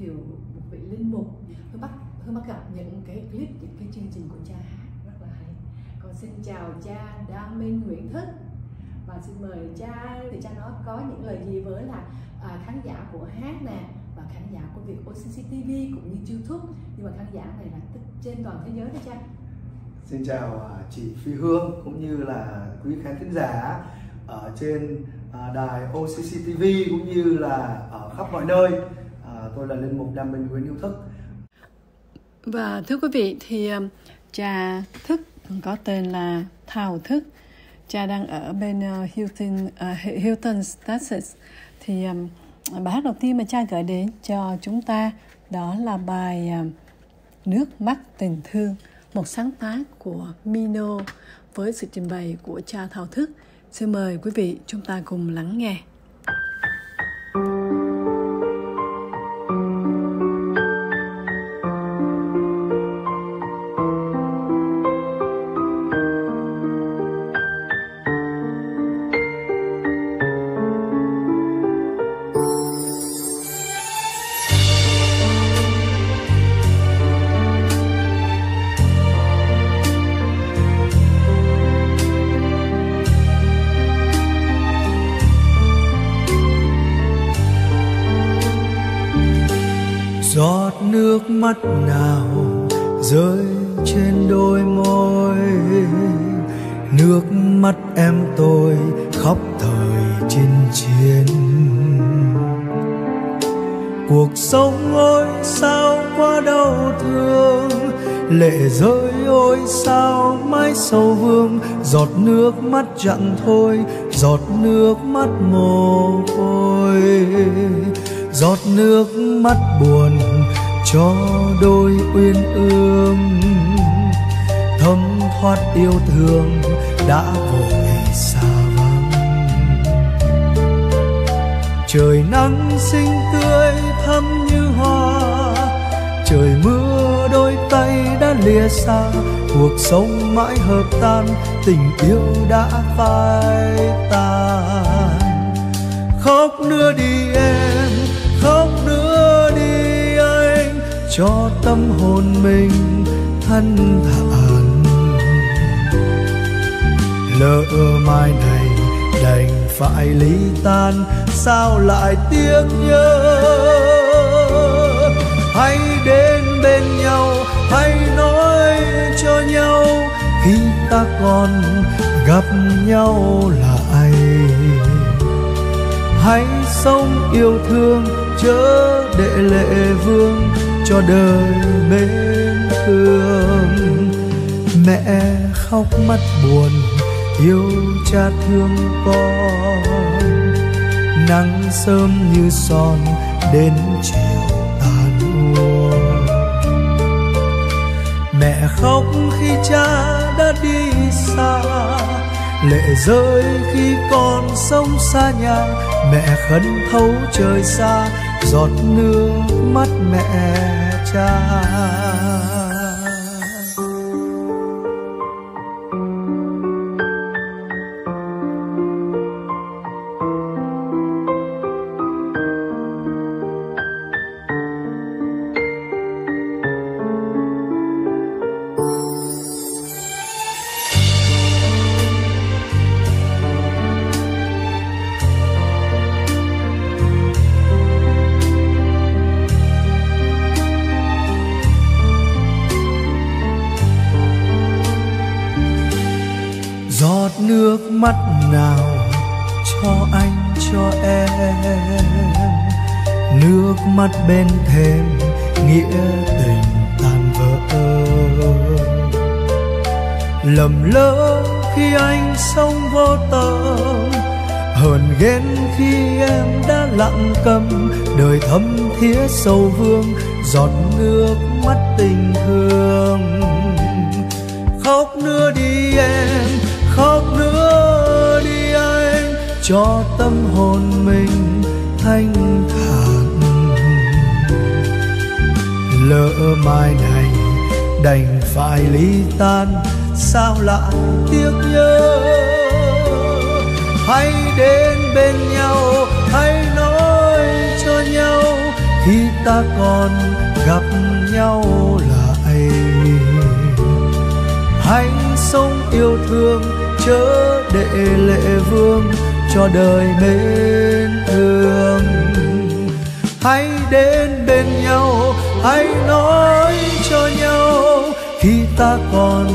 Hương thiệu một vị linh mục. Hương bắt Hương bắt gặp những cái clip những cái chương trình của cha hát rất là hay. Con xin chào cha Đa Minh Nguyễn Thức. Và xin mời cha thì cha nó có những lời gì với là à, khán giả của hát nè và khán giả của việc OCC TV cũng như YouTube. Nhưng mà khán giả này là trên toàn thế giới đó cha. Xin chào à, chị Phi Hương cũng như là quý khán thính giả ở trên à, đài OCC TV cũng như là ở khắp mọi nơi. Tôi là linh mục Đam Minh Nguyễn Yêu Thức. Và thưa quý vị thì trà cha Thức có tên là Thảo Thức. Cha đang ở bên ờ, Hilton uh, Hilton Texas. Thì um, bài hát đầu tiên mà cha gửi đến cho chúng ta đó là bài um, Nước mắt tình thương một sáng tác của Mino với sự trình bày của cha Thảo Thức. Xin mời quý vị chúng ta cùng lắng nghe. Mắt nào rơi trên đôi môi. Nước mắt em tôi khóc thời chinh chiến. Cuộc sống ôi sao quá đau thương, lệ rơi ôi sao mãi sâu vương. Giọt nước mắt chặn thôi, giọt nước mắt mồ côi. Giọt nước mắt buồn cho đôi uyên ương. Thấm thoát yêu thương đã vội xa vắng. Trời nắng xinh tươi thắm như hoa, trời mưa đôi tay đã lìa xa. Cuộc sống mãi hợp tan, tình yêu đã phai tàn khóc nữa đi em, khóc nữa cho tâm hồn mình thanh thản. Lỡ mai này đành phải ly tan, sao lại tiếc nhớ? Hãy đến bên nhau, hãy nói cho nhau, khi ta còn gặp nhau lại. Hãy sống yêu thương, chớ để lệ vương cho đời bên thương. Mẹ khóc mắt buồn, yêu cha thương con. Nắng sớm như son đến chiều tàn úa mẹ khóc khi cha đã đi xa. Lệ rơi khi con sống xa nhà. Mẹ khấn thấu trời xa giọt nước mắt mẹ cha. Bên thêm nghĩa tình tan vỡ. Lầm lỡ khi anh sống vô tâm, hờn ghen khi em đã lặng câm đời thấm thía sâu vương, giọt nước mắt tình thương. Khóc nữa đi em, khóc nữa đi anh, cho tâm hồn mình thanh thản. Lỡ mai này đành phải ly tan, sao lại tiếc nhớ? Hãy đến bên nhau, hãy nói cho nhau, khi ta còn gặp nhau lại. Hãy sống yêu thương, chớ để lệ vương cho đời mến thương. Hãy đến bên nhau hãy nói cho nhau, khi ta còn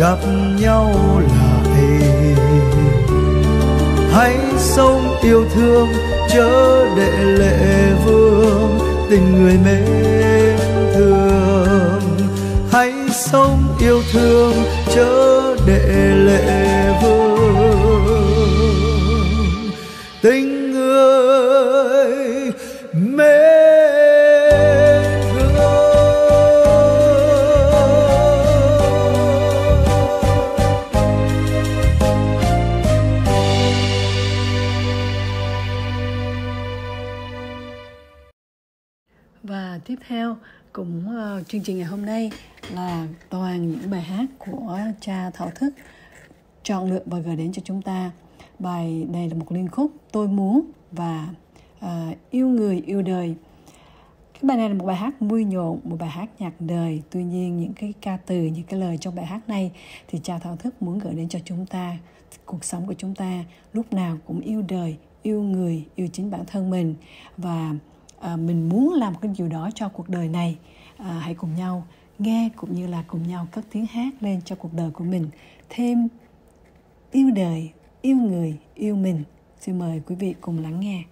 gặp nhau lại hãy sống yêu thương, chớ để lệ vương tình người mến thương. Hãy sống yêu thương, chớ để lệ vương tình người mến tiếp theo cũng uh, chương trình ngày hôm nay là toàn những bài hát của cha Thảo Thức chọn lựa và gửi đến cho chúng ta. Bài này là một liên khúc tôi muốn và uh, yêu người yêu đời. Cái bài này là một bài hát vui nhộn, một bài hát nhạc đời. Tuy nhiên những cái ca từ, những cái lời trong bài hát này thì cha Thảo Thức muốn gửi đến cho chúng ta cuộc sống của chúng ta lúc nào cũng yêu đời, yêu người, yêu chính bản thân mình và à, mình muốn làm cái điều đó cho cuộc đời này. À, hãy cùng nhau nghe cũng như là cùng nhau cất tiếng hát lên cho cuộc đời của mình. Thêm yêu đời yêu người yêu mình. Xin mời quý vị cùng lắng nghe.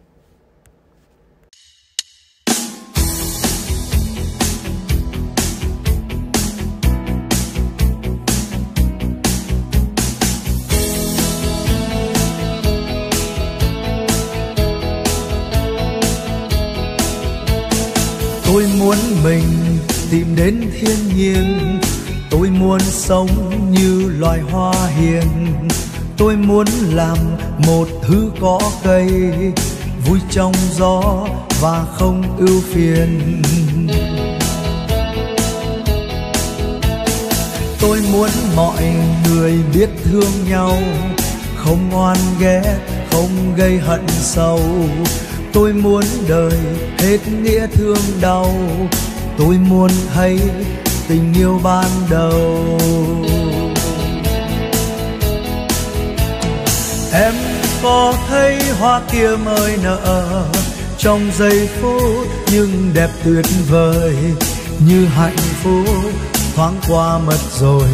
Mình tìm đến thiên nhiên. Tôi muốn sống như loài hoa hiền. Tôi muốn làm một thứ có cây, vui trong gió và không ưu phiền. Tôi muốn mọi người biết thương nhau, không oan ghét, không gây hận sâu. Tôi muốn đời hết nghĩa thương đau tôi muốn thấy tình yêu ban đầu. Em có thấy hoa kia mới nở trong giây phút nhưng đẹp tuyệt vời như hạnh phúc thoáng qua mất rồi.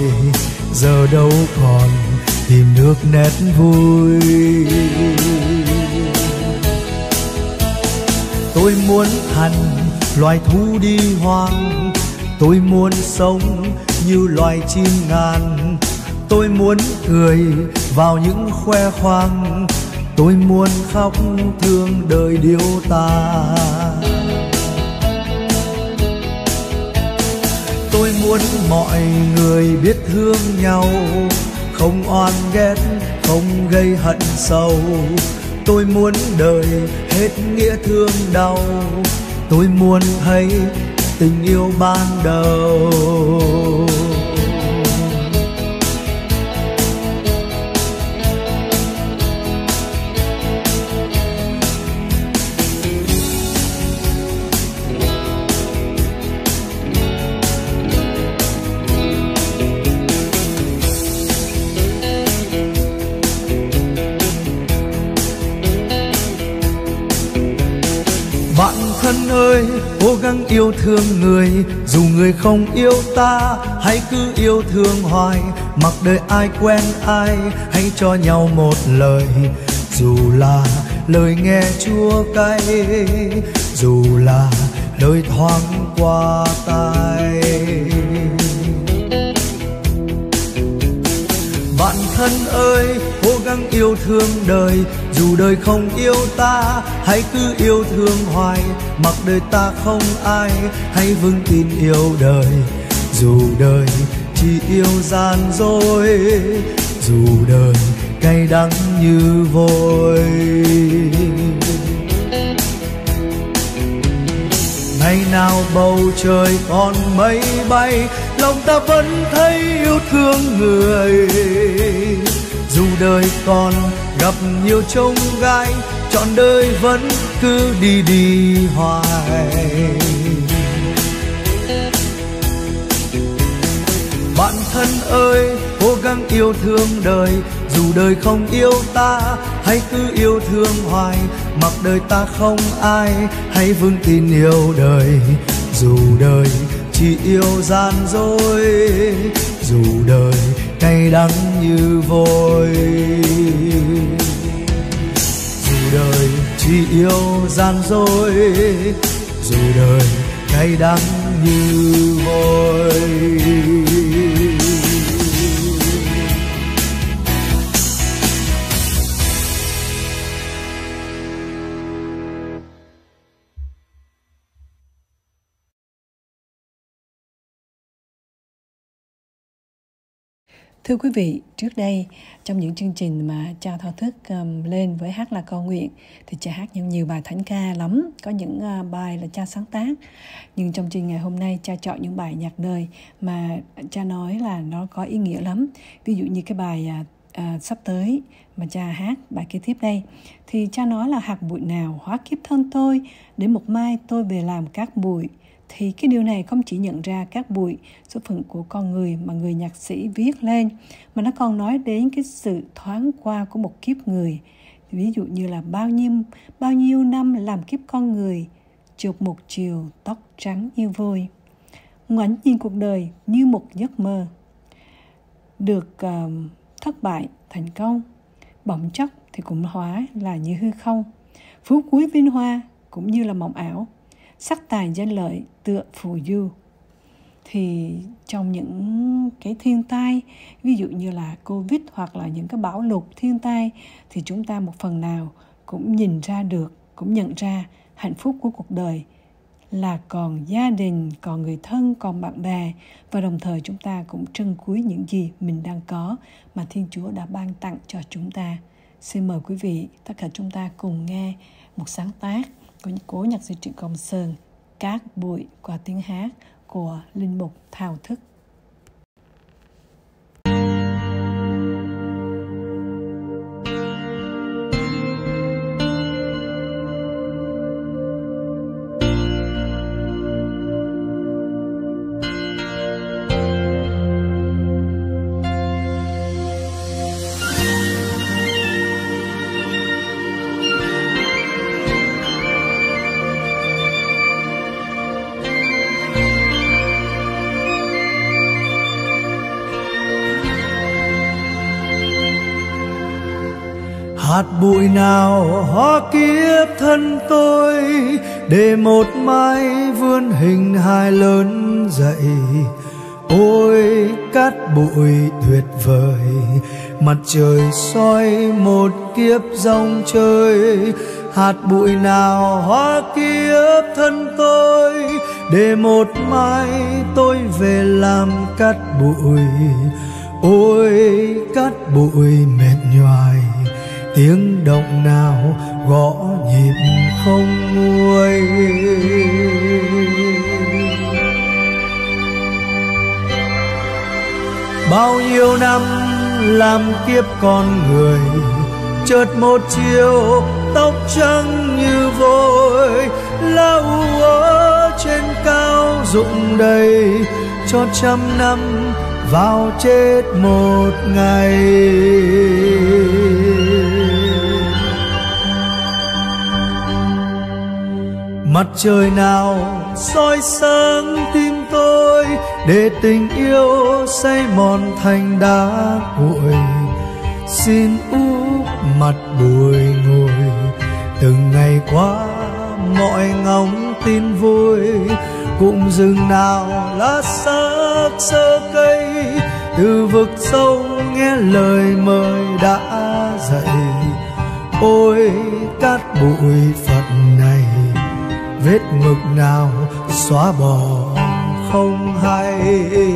Giờ đâu còn tìm được nét vui. Tôi muốn thành loài thú đi hoang, tôi muốn sống như loài chim ngàn. Tôi muốn cười vào những khoe khoang, tôi muốn khóc thương đời điêu ta tôi muốn mọi người biết thương nhau, không oan ghét, không gây hận sâu. Tôi muốn đời hết nghĩa thương đau tôi muốn thấy tình yêu ban đầu. Ơi, cố gắng yêu thương người, dù người không yêu ta, hãy cứ yêu thương hoài. Mặc đời ai quen ai, hãy cho nhau một lời. Dù là lời nghe chua cay, dù là lời thoáng qua tai. Cố yêu thương đời, dù đời không yêu ta, hãy cứ yêu thương hoài. Mặc đời ta không ai, hãy vững tin yêu đời. Dù đời chỉ yêu gian dối, dù đời cay đắng như vôi. Ngày nào bầu trời còn mây bay, lòng ta vẫn thấy yêu thương người dù đời còn gặp nhiều trông gai trọn đời vẫn cứ đi đi hoài. Bạn thân ơi, cố gắng yêu thương đời, dù đời không yêu ta, hãy cứ yêu thương hoài. Mặc đời ta không ai, hãy vững tin yêu đời. Dù đời chỉ yêu gian dối, dù đời cay đắng như vôi. Dù đời chỉ yêu gian dối, dù đời cay đắng như vôi. Thưa quý vị, trước đây trong những chương trình mà cha thao thức um, lên với hát là cầu nguyện thì cha hát những nhiều bài thánh ca lắm, có những uh, bài là cha sáng tác. Nhưng trong chương ngày hôm nay cha chọn những bài nhạc đời mà cha nói là nó có ý nghĩa lắm. Ví dụ như cái bài uh, uh, sắp tới mà cha hát bài kế tiếp đây thì cha nói là hạt bụi nào hóa kiếp thân tôi để một mai tôi về làm các bụi thì cái điều này không chỉ nhận ra các bụi số phận của con người mà người nhạc sĩ viết lên mà nó còn nói đến cái sự thoáng qua của một kiếp người. Ví dụ như là bao nhiêu bao nhiêu năm làm kiếp con người chụp một chiều tóc trắng như vôi. Ngoảnh nhìn cuộc đời như một giấc mơ. Được uh, thất bại thành công bỗng chốc thì cũng hóa là như hư không. Phú quý vinh hoa cũng như là mộng ảo sắc tài danh lợi tựa phù du. Thì trong những cái thiên tai, ví dụ như là covid hoặc là những cái bão lụt thiên tai, thì chúng ta một phần nào cũng nhìn ra được, cũng nhận ra hạnh phúc của cuộc đời là còn gia đình, còn người thân, còn bạn bè. Và đồng thời chúng ta cũng trân quý những gì mình đang có mà thiên chúa đã ban tặng cho chúng ta. Xin mời quý vị, tất cả chúng ta cùng nghe một sáng tác của cố nhạc sĩ Trịnh Công Sơn, các bụi qua tiếng hát của Linh Mục Thao Thức. Hạt bụi nào hóa kiếp thân tôi để một mai vươn hình hài lớn dậy. Ôi, cát bụi tuyệt vời, mặt trời soi một kiếp rong chơi. Hạt bụi nào hóa kiếp thân tôi để một mai tôi về làm cát bụi. Ôi, cát bụi mệt nhoài tiếng động nào gõ nhịp không nguôi. Bao nhiêu năm làm kiếp con người, chợt một chiều tóc trắng như vôi lau úa trên cao rụng đầy cho trăm năm vào chết một ngày. Mặt trời nào soi sáng tim tôi để tình yêu say mòn thành đá cuội. Xin úp mặt bùi ngồi từng ngày qua mọi ngóng tin vui. Cũng rừng nào lá xác sơ cây, từ vực sâu nghe lời mời đã dậy. Ôi, cát bụi vết mực nào xóa bỏ không hay?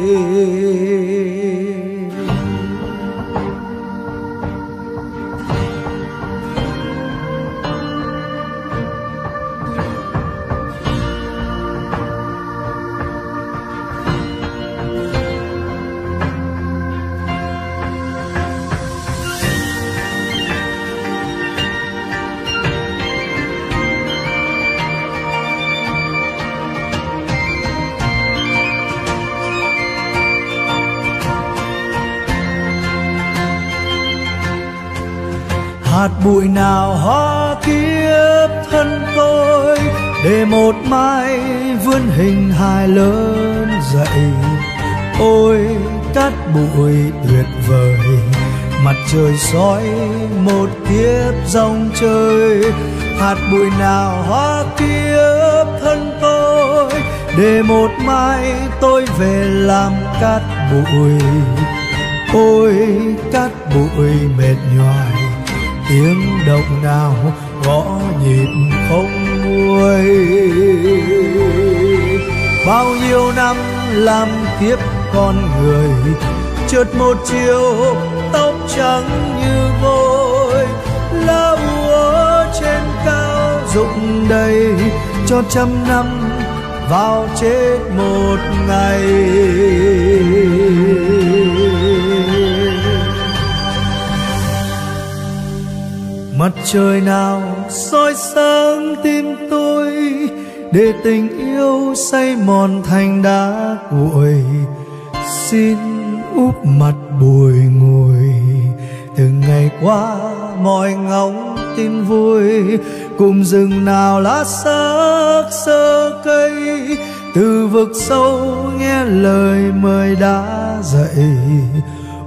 Hạt bụi nào hóa kiếp thân tôi để một mai vươn hình hài lớn dậy. Ôi cát bụi tuyệt vời, mặt trời soi một kiếp dòng chơi. Hạt bụi nào hóa kiếp thân tôi để một mai tôi về làm cát bụi. Ôi, cát bụi mệt nhoài tiếng động nào, gõ nhịp không nguôi. Bao nhiêu năm làm kiếp con người chợt một chiều, tóc trắng như vôi. Lá úa trên cao rụng đầy, cho trăm năm vào chết một ngày. Mặt trời nào soi sáng tim tôi, để tình yêu say mòn thành đá cuội. Xin úp mặt bùi ngùi, từng ngày qua mọi ngóng tin vui. Cùng rừng nào lá xác sơ cây, từ vực sâu nghe lời mời đã dậy.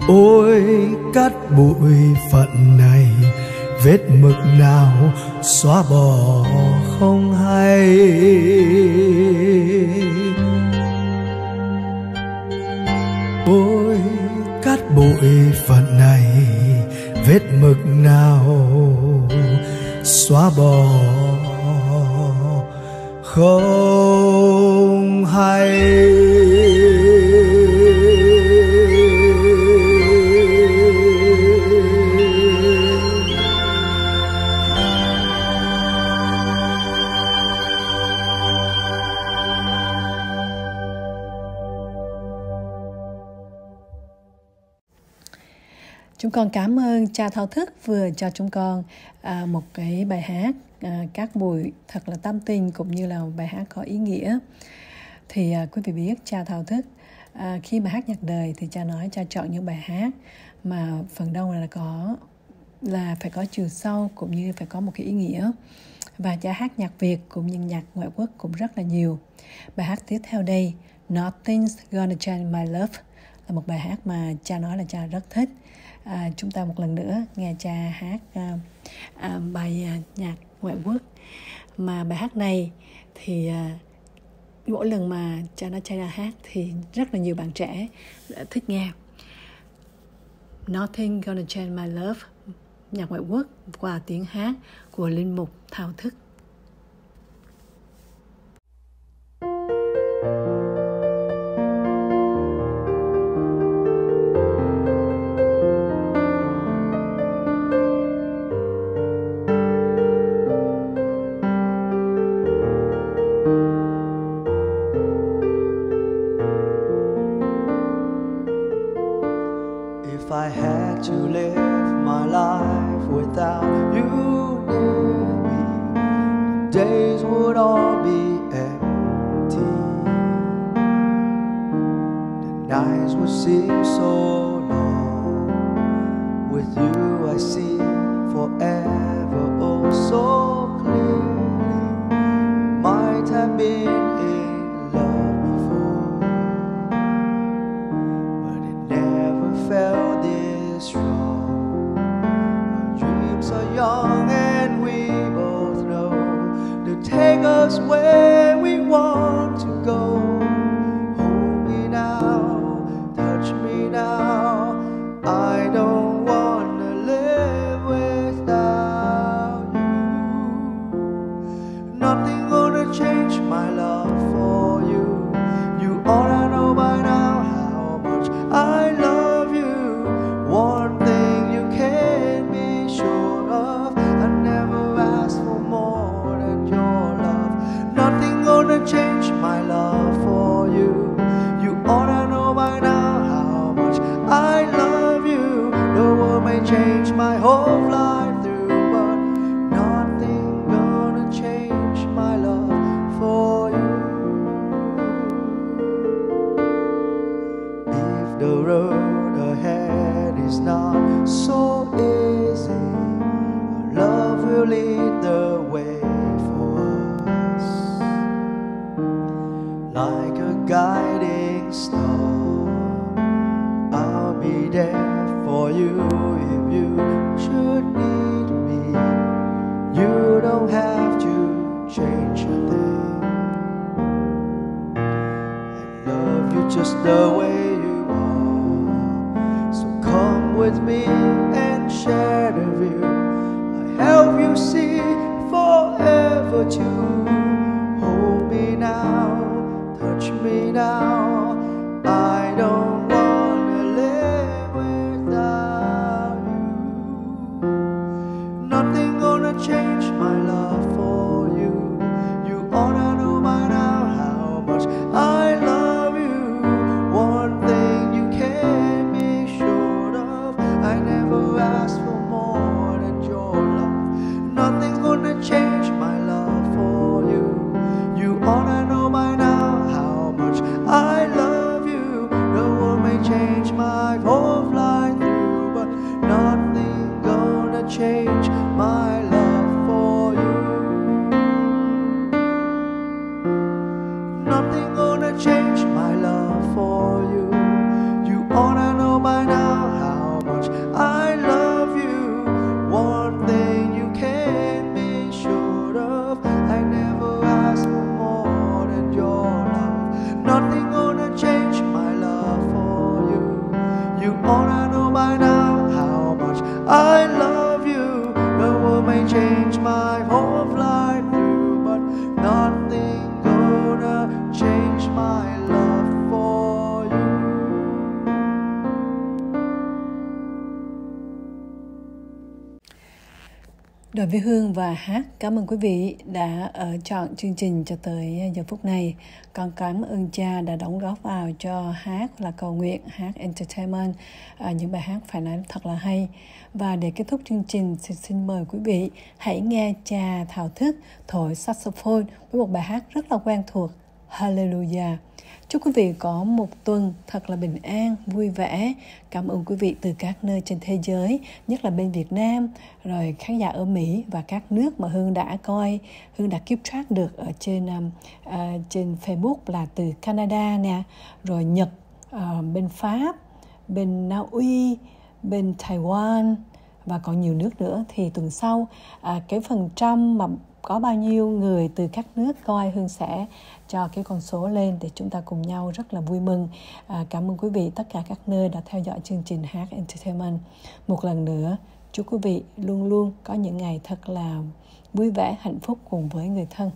Ôi, cát bụi phận này vết mực nào xóa bỏ không hay. Ôi, cát bụi phận này, vết mực nào xóa bỏ không hay. Con cảm ơn cha thao thức vừa cho chúng con à, một cái bài hát à, các buổi thật là tâm tình cũng như là một bài hát có ý nghĩa. Thì à, quý vị biết cha thao thức à, khi mà hát nhạc đời thì cha nói cha chọn những bài hát mà phần đông là có là phải có chiều sâu cũng như phải có một cái ý nghĩa và cha hát nhạc Việt cũng như nhạc ngoại quốc cũng rất là nhiều. Bài hát tiếp theo đây Nothing's Gonna Change My Love là một bài hát mà cha nói là cha rất thích à, chúng ta một lần nữa nghe cha hát à, à, bài à, nhạc ngoại quốc. Mà bài hát này thì à, mỗi lần mà cha nó cha ra hát thì rất là nhiều bạn trẻ thích nghe. Nothing Gonna Change My Love nhạc ngoại quốc qua tiếng hát của linh mục thao thức. My whole life the way Đoàn với Hương và Hát cảm ơn quý vị đã ở chọn chương trình cho tới giờ phút này. Con cảm ơn cha đã đóng góp vào cho Hát là cầu nguyện, Hát Entertainment, à, những bài hát phải nói thật là hay. Và để kết thúc chương trình, xin, xin mời quý vị hãy nghe cha thảo thức thổi saxophone với một bài hát rất là quen thuộc, Hallelujah. Chúc quý vị có một tuần thật là bình an, vui vẻ. Cảm ơn quý vị từ các nơi trên thế giới, nhất là bên Việt Nam, rồi khán giả ở Mỹ và các nước mà Hương đã coi, Hương đã keep track được ở trên uh, trên Facebook là từ Canada nè, rồi Nhật, uh, bên Pháp, bên Na Uy, bên Taiwan và còn nhiều nước nữa thì tuần sau à, cái phần trăm mà có bao nhiêu người từ các nước coi Hương sẽ cho cái con số lên để chúng ta cùng nhau rất là vui mừng. À, cảm ơn quý vị tất cả các nơi đã theo dõi chương trình Hát Entertainment. Một lần nữa, chúc quý vị luôn luôn có những ngày thật là vui vẻ, hạnh phúc cùng với người thân.